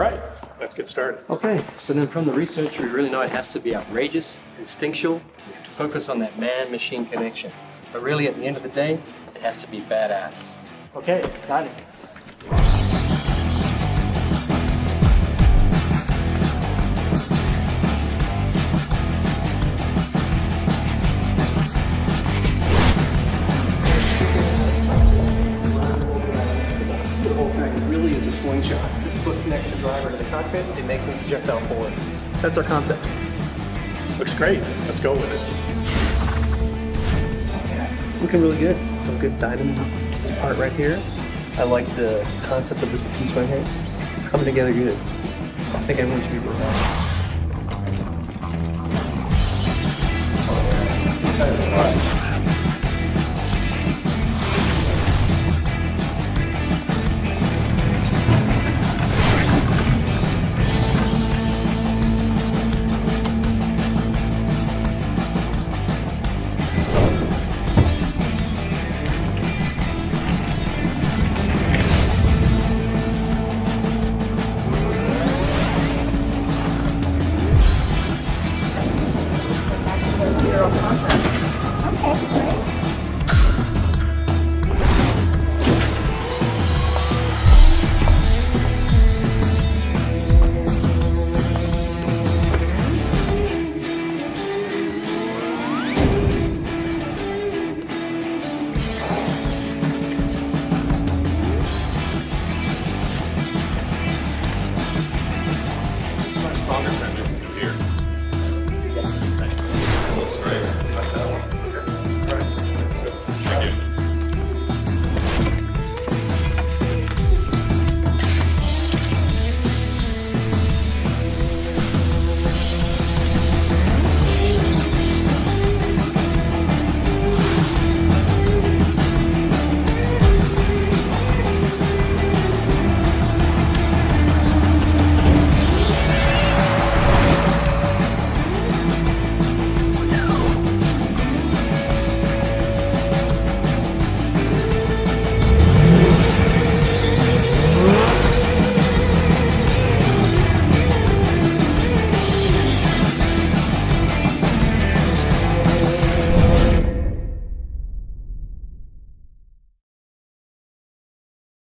right, let's get started. Okay, so then from the research, we really know it has to be outrageous, instinctual, we have to focus on that man-machine connection. But really, at the end of the day, it has to be badass. Okay, got it. The whole thing really is a slingshot. This is what connects the driver to the cockpit. It makes them projectile forward. That's our concept. Looks great, let's go with it. Looking really good. Some good dynamo. This part right here. I like the concept of this piece right here. Coming together good. I think everyone should be real Okay, great.